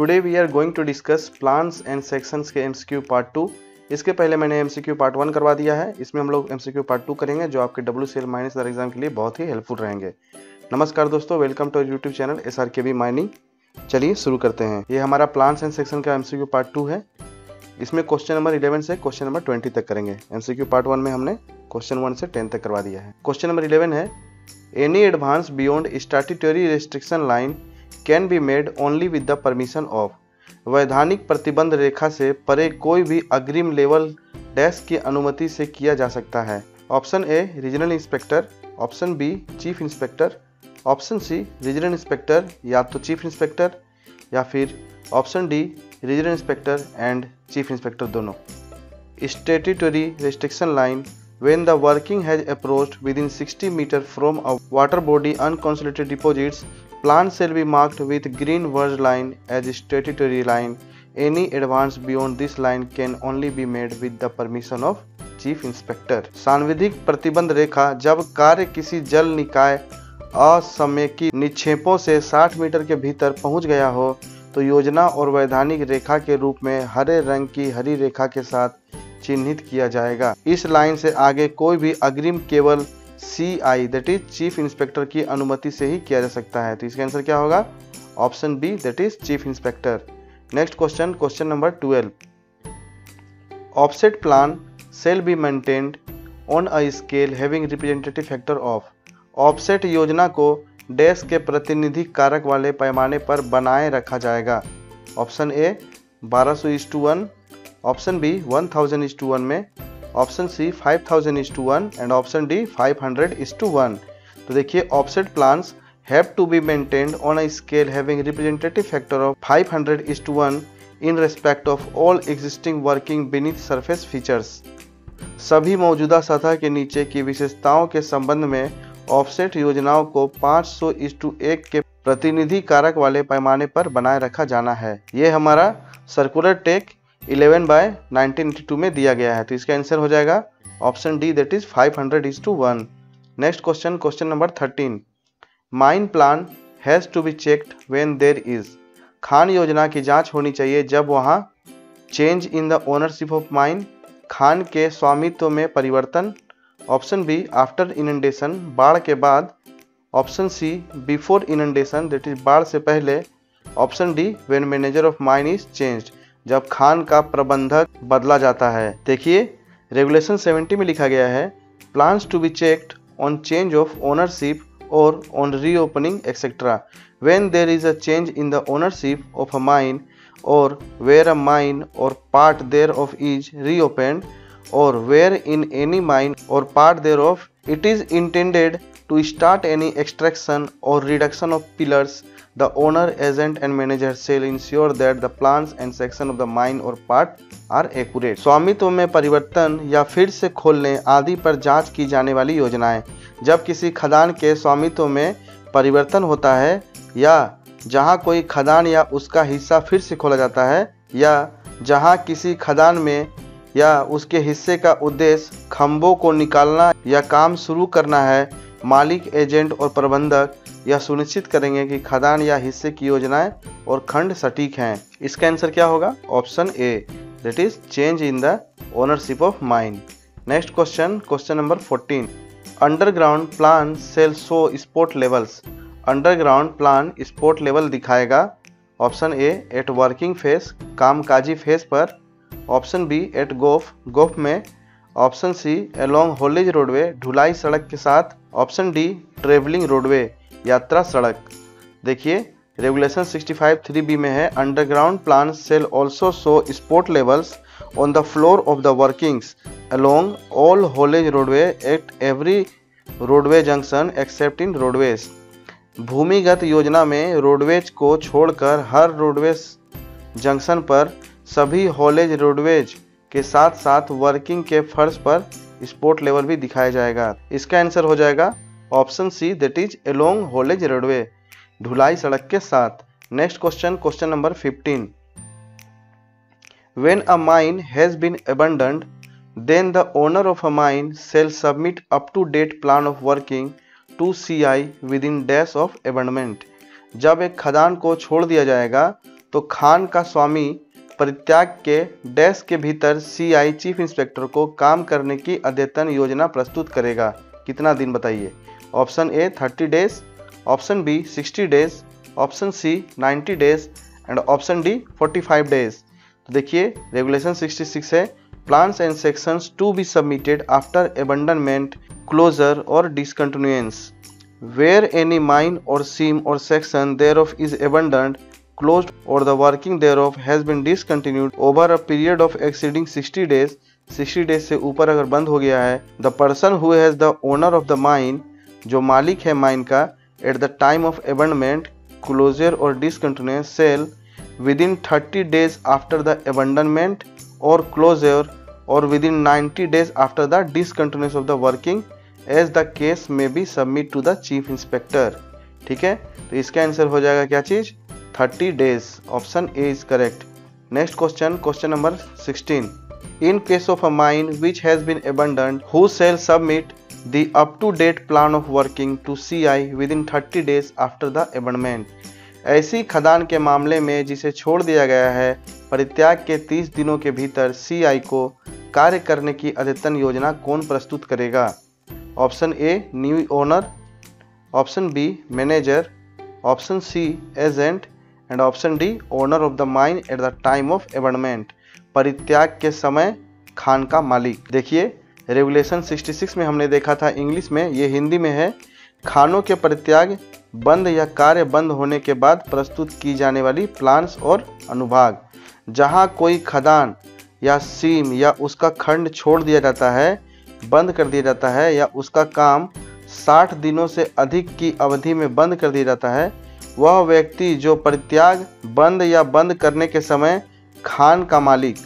Today we are going to discuss plans and sections के MCQ part two इसके पहले मैंने एमसीक्यू पार्ट वन करवा दिया है। इसमें हम लोग एमसीक्यू पार्ट टू करेंगे, जो आपके W C L mines exam के लिए बहुत ही हेल्पफुल रहेंगे। नमस्कार दोस्तों welcome to YouTube channel S R K mining चलिए शुरू करते हैं। ये हमारा प्लान्स एंड सेक्शन का एमसीक्यू पार्ट टू है। इसमें क्वेश्चन नंबर इलेवन से क्वेश्चन नंबर ट्वेंटी तक करेंगे। एमसीक्यू पार्ट वन में हमने क्वेश्चन वन से टेन तक करवा दिया है। क्वेश्चन नंबर इलेवन है any advance beyond statutory restriction line can be made only with the permission of वैधानिक प्रतिबंध रेखा से परे कोई भी अग्रिम लेवल डैश की अनुमति से किया जा सकता है। Option A, regional inspector. Option B, chief inspector. Option C, regional inspector या तो चीफ इंस्पेक्टर या फिर option D, regional inspector and chief inspector दोनों। Statutory restriction line. When the working has approached within 60 meter from a water body, unconsolidated deposits plant shall be marked with green verge line as statutory line. Any advance beyond this line can only be made with the permission of chief inspector सांविधिक प्रतिबंध रेखा जब कार्य किसी जल निकाय असमेकी निक्षेपों से 60 metre के भीतर पहुँच गया हो तो योजना और वैधानिक रेखा के रूप में हरे रंग की हरी रेखा के साथ चिन्हित किया जाएगा। इस लाइन से आगे कोई भी अग्रिम केवल C I that is chief inspector की अनुमति से ही किया जा सकता है। तो इसका आंसर क्या होगा? Option B that is chief inspector next question question number twelve offset plan shall be maintained on a scale having representative factor of offset योजना को डैश के प्रतिनिधि कारक वाले पैमाने पर बनाए रखा जाएगा। ऑप्शन ए 1200 सौ one option B 1000 thousand one में। Option C 5000 thousand is to one and option D 500 hundred is to one. तो देखिए, offset plans have to be maintained on a scale having representative factor of 500 hundred is to one in respect of all existing working beneath surface features. सभी मौजूदा सतह के नीचे की विशेषताओं के संबंध में ऑफसेट योजनाओं को 500 सौ इस टू एक के प्रतिनिधि कारक वाले पैमाने पर बनाए रखा जाना है। ये हमारा सर्कुलर टेक 11 बाय 1982 में दिया गया है। तो इसका आंसर हो जाएगा option D that is 500 hundred is to one next question question number 13 mine plan has to be checked when there is Khan योजना की जाँच होनी चाहिए जब वहाँ change in the ownership of mine Khan के स्वामित्व में परिवर्तन। ऑप्शन बी आफ्टर इनंडेशन बाढ़ के बाद। Option C before inundation that is बाढ़ से पहले। Option D when manager of mine is changed जब खान का प्रबंधक बदला जाता है। देखिए, रेगुलेशन 70 में लिखा गया है, plans to be checked on change of ownership और on reopening etcetera when there is a change in the ownership of a mine और वेयर अ माइन और part thereof is reopened और where in any mine और part thereof it is intended to start any extraction or reduction of pillars the owner, agent, and manager shall ensure that the plans and section of the mine or part are accurate. स्वामित्व में परिवर्तन या फिर से खोलने आदि पर जाँच की जाने वाली योजनाएँ। जब किसी खदान के स्वामित्व में परिवर्तन होता है, या जहाँ कोई खदान या उसका हिस्सा फिर से खोला जाता है, या जहाँ किसी खदान में या उसके हिस्से का उद्देश्य खंभों को निकालना या काम शुरू करना है, मालिक, एजेंट और प्रबंधक यह सुनिश्चित करेंगे कि खदान या हिस्से की योजनाएँ और खंड सटीक हैं। इसका आंसर क्या होगा? Option A that is change in the ownership of mine next question question number 14 underground plan shall show support levels underground plan support level दिखाएगा। Option A at working face कामकाजी फेस पर। Option B at goaf goaf में। Option C along haulage roadway ढुलाई सड़क के साथ। Option D travelling roadway यात्रा सड़क। देखिए रेगुलेशन 65 थ्री बी में है। Underground plan shall also show support levels on the floor of the workings along all haulage roadway at every roadway junction except in roadways भूमिगत योजना में roadways को छोड़कर हर रोडवेज़ जंक्शन पर सभी हॉलेज रोडवेज़ के साथ साथ वर्किंग के फर्श पर स्पोर्ट लेवल भी दिखाया जाएगा। इसका आंसर हो जाएगा option C that is along haulage roadway ढुलाई सड़क के साथ। Next question question number 15 when a mine has been abandoned, then the owner of a mine shall submit up to date plan of working to CI within dash of abandonment. जब एक खदान को छोड़ दिया जाएगा तो खान का स्वामी परित्याग के डैश के भीतर सीआई चीफ इंस्पेक्टर को काम करने की अद्यतन योजना प्रस्तुत करेगा। कितना दिन बताइए? Option A thirty days option B sixty days option C ninety days and option D forty five days तो देखिए रेगुलेशन सिक्सटी सिक्स है plans and sections to be submitted after abandonment closure or discontinuance where any mine or seam or section thereof is abandoned closed or the working thereof has been discontinued over a period of exceeding 60 days 60 days से ऊपर अगर बंद हो गया है the person who has the owner of the mine जो मालिक है माइन का at the time of abandonment closure और discontinuance shall within 30 days after the abandonment और क्लोजर और within 90 days after the discontinuance of the working as the case may be submit to the chief inspector ठीक है? तो इसका answer हो जाएगा क्या चीज़? 30 days. Option a is correct. Next question question number 16 in case of a mine which has been abandoned who shall submit the up to date plan of working to CI within 30 days after the abandonment. ऐसी खदान के मामले में जिसे छोड़ दिया गया है, परित्याग के 30 दिनों के भीतर सीआई को कार्य करने की अद्यतन योजना कौन प्रस्तुत करेगा? Option A new owner option B manager option C agent and option D owner of the mine at the time of abandonment परित्याग के समय खान का मालिक। देखिए रेगुलेशन 66 में हमने देखा था इंग्लिश में, ये हिंदी में है, खानों के परित्याग बंद या कार्य बंद होने के बाद प्रस्तुत की जाने वाली प्लान्स और अनुभाग। जहाँ कोई खदान या सीम या उसका खंड छोड़ दिया जाता है, बंद कर दिया जाता है, या उसका काम 60 दिनों से अधिक की अवधि में बंद कर दिया जाता है, वह व्यक्ति जो परित्याग बंद या बंद करने के समय खान का मालिक,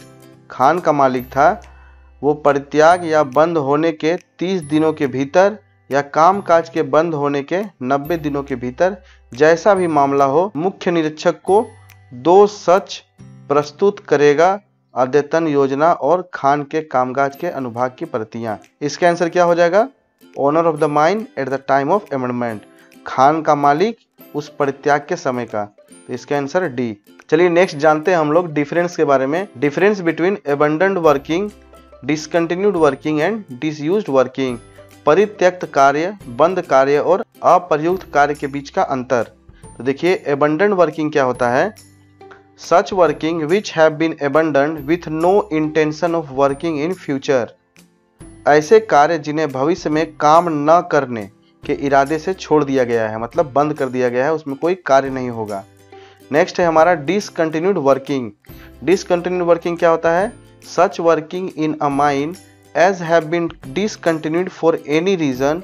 खान का मालिक था वो परित्याग या बंद होने के 30 दिनों के भीतर या कामकाज के बंद होने के 90 दिनों के भीतर जैसा भी मामला हो, मुख्य निरीक्षक को दो सच प्रस्तुत करेगा अद्यतन योजना और खान के कामकाज के अनुभाग की प्रतियाँ। इसका आंसर क्या हो जाएगा? Owner of the mine at the time of amendment Khan का मालिक उस परित्याग के समय का। तो इसका आंसर डी चलिए नेक्स्ट जानते हैं हम लोग डिफरेंस के बारे में। Difference between abandoned working discontinued working and disused working परित्यक्त कार्य, बंद कार्य और अप्रयुक्त कार्य के बीच का अंतर। तो देखिए एबंडेंट वर्किंग क्या होता है? Such working which have been abandoned with no intention of working in future ऐसे कार्य जिन्हें भविष्य में काम न करने के इरादे से छोड़ दिया गया है मतलब बंद कर दिया गया है, उसमें कोई कार्य नहीं होगा। नेक्स्ट है हमारा डिसकंटिन्यूड वर्किंग डिसकंटिन्यूड वर्किंग क्या होता है? Such working in a mine as have been discontinued for any reason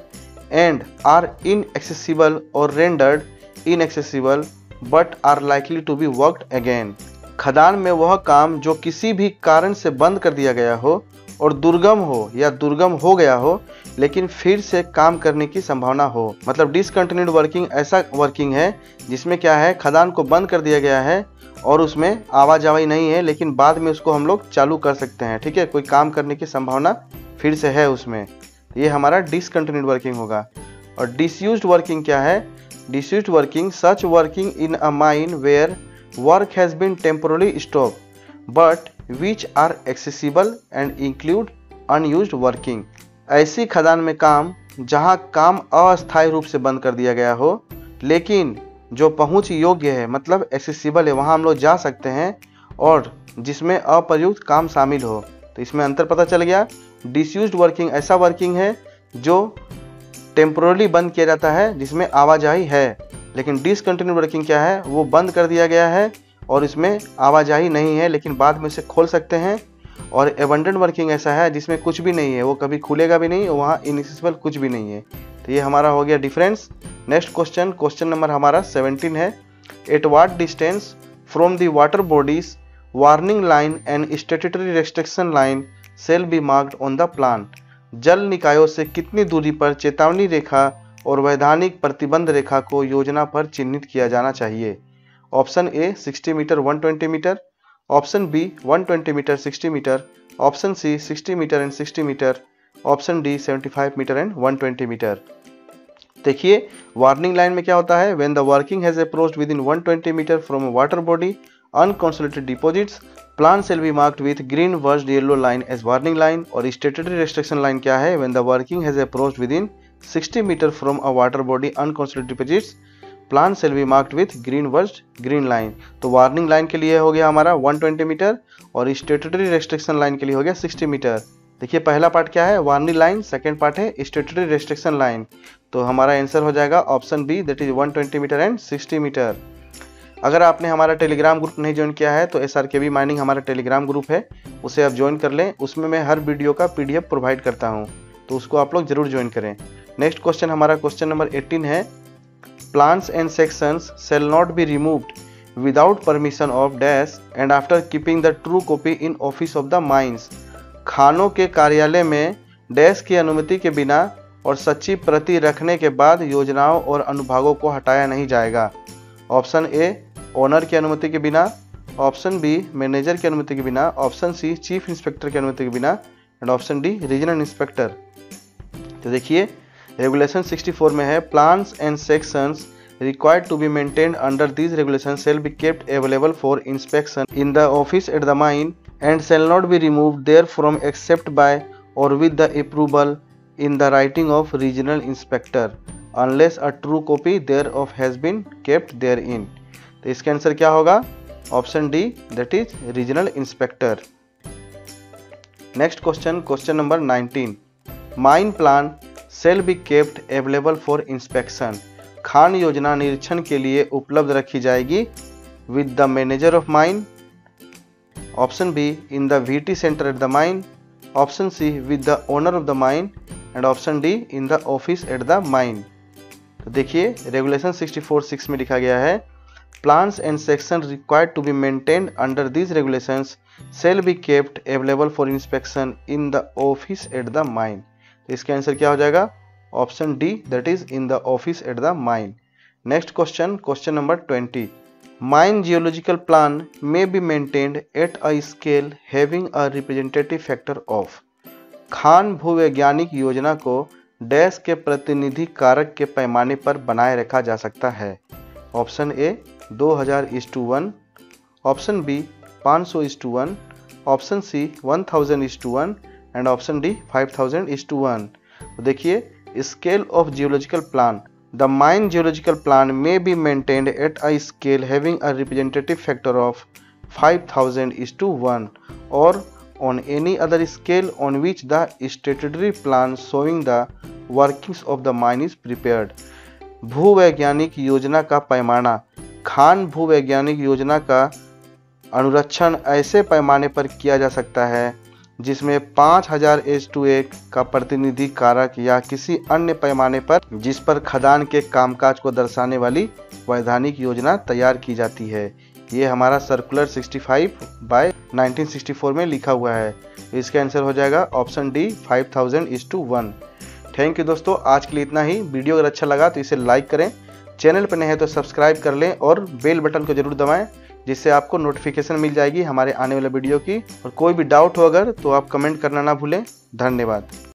and are inaccessible और rendered inaccessible but are likely to be worked again खदान में वह काम जो किसी भी कारण से बंद कर दिया गया हो और दुर्गम हो या दुर्गम हो गया हो लेकिन फिर से काम करने की संभावना हो। मतलब डिसकंटिन्यूड वर्किंग ऐसा वर्किंग है, जिसमें क्या है, खदान को बंद कर दिया गया है और उसमें आवाजाही नहीं है, लेकिन बाद में उसको हम लोग चालू कर सकते हैं, ठीक है? कोई काम करने की संभावना फिर से है उसमें। ये हमारा डिसकंटिन्यूड वर्किंग होगा। और डिसयूज वर्किंग क्या है? Disuse working such working in a mine where work has been temporarily stop but which are accessible and include unused working ऐसी खदान में काम, जहाँ काम अस्थायी रूप से बंद कर दिया गया हो, लेकिन जो पहुँच योग्य है मतलब एक्सेसिबल है, वहाँ हम लोग जा सकते हैं और जिसमें अप्रयुक्त काम शामिल हो। तो इसमें अंतर पता चल गया। डिसयूज वर्किंग ऐसा वर्किंग है, जो टेम्प्रोरली बंद किया जाता है, जिसमें आवाजाही है। लेकिन डिसकंटिन्यू वर्किंग क्या है? वो बंद कर दिया गया है और इसमें आवाजाही नहीं है, लेकिन बाद में इसे खोल सकते हैं। और एबंडेंट वर्किंग ऐसा है जिसमें कुछ भी नहीं है, वो कभी खुलेगा भी नहीं, वहाँ इनएक्सेसिबल कुछ भी नहीं है। तो ये हमारा हो गया difference next question question number हमारा सेवनटीन है. At what distance from the water bodies warning line and statutory restriction line shall be marked on the plan जल निकायों से कितनी दूरी पर चेतावनी रेखा और वैधानिक प्रतिबंध रेखा को योजना पर चिन्हित किया जाना चाहिए? Option A 60 metre 120 metre option B 120 metre 60 metre option C 60 metre and 60 metre option D 75 metre and 120 metre देखिए वार्निंग लाइन में क्या होता है? When the working has approach within one metre from water body unconsolidated deposits plan shall be marked with green verge yellow line as warning line और statutory restriction line क्या है? When the working has approach within 60 metre from a water body unconsolidated deposits plan shall be marked with green worst, green line. तो warning line के लिए हो गया हमारा 120 metre और स्टेटरी रेस्ट्रिक्शन लाइन के लिए हो गया 60 मीटर। देखिए, पहला पार्ट क्या है? Warning line. सेकेंड पार्ट है स्टेटरी रेस्ट्रिक्शन लाइन। तो हमारा आंसर हो जाएगा option B, that is 120 metre and 60 metre. अगर आपने हमारा टेलीग्राम ग्रुप नहीं ज्वाइन किया है तो S R K B mining हमारा टेलीग्राम ग्रुप है, उसे आप ज्वाइन कर लें। उसमें मैं हर वीडियो का पीडीएफ प्रोवाइड करता हूँ तो उसको आप लोग ज़रूर ज्वाइन करें। नेक्स्ट क्वेश्चन, हमारा क्वेश्चन नंबर 18 है plants and sections shall not be removed without permission of dash and after keeping the true copy in office of the mines. खानों के कार्यालय में डैश की अनुमति के बिना और सच्ची प्रति रखने के बाद योजनाओं और अनुभागों को हटाया नहीं जाएगा। ऑप्शन ए ओनर की अनुमति के बिना। ऑप्शन बी मैनेजर की अनुमति के बिना। ऑप्शन सी चीफ इंस्पेक्टर की अनुमति के बिना। And option D regional inspector तो देखिए रेगुलेशन 64 में है plants and sections required to be maintained under this regulation shall be kept available for inspection in the office at the mine and shall not be remove therefrom except by और with the approval in the writing of regional inspector unless a true copy thereof has been kept therein तो इसका answer क्या होगा? Option D that is regional inspector next question question number 19 mine plan shall be kept available for inspection. Khan योजना निरीक्षण के लिए उपलब्ध रखी जाएगी with the manager of mine. Option B, in the VT centre at the mine option C, with the owner of the mine. And option D, in the office at the mine तो देखिए, regulation 64 six में लिखा गया है plans and section required to be maintained under these regulations shall be kept available for inspection in the office at the mine तो इसका answer क्या हो जाएगा? Option D that is in the office at the mine next question question number twenty mine geological plan may be maintained at a scale having a representative factor of Khan भूवैज्ञानिक योजना को dash के प्रतिनिधि कारक के पैमाने पर बनाए रखा जा सकता है। ऑप्शन ए 2000 हज़ार इस टू वन ऑप्शन बी 500 सौ is to one option C 1000 thousand is to one and option D five thousand is to one देखिए scale of geological plan the mine geological plan may be maintained at a scale having a representative factor of five thousand is to one और on any other scale on which the statutory plan showing the workings of the mine is prepared भूवैज्ञानिक योजना का पैमाना. खान भूवैज्ञानिक योजना का अनुरक्षण ऐसे पैमाने पर किया जा सकता है जिसमें 5000 एच टू एक का प्रतिनिधि कारक या किसी अन्य पैमाने पर जिस पर खदान के कामकाज को दर्शाने वाली वैधानिक योजना तैयार की जाती है। ये हमारा सर्कुलर 65 बाय 1964 में लिखा हुआ है। इसका आंसर हो जाएगा option D 5000 thousand is to one thank you दोस्तों, आज के लिए इतना ही। वीडियो अगर अच्छा लगा तो इसे लाइक करें। चैनल पर नए हैं तो सब्सक्राइब कर लें और बेल बटन को ज़रूर दबाएँ। जिससे आपको नोटिफिकेशन मिल जाएगी हमारे आने वाले वीडियो की। और कोई भी डाउट हो अगर तो आप कमेंट करना ना भूलें। धन्यवाद।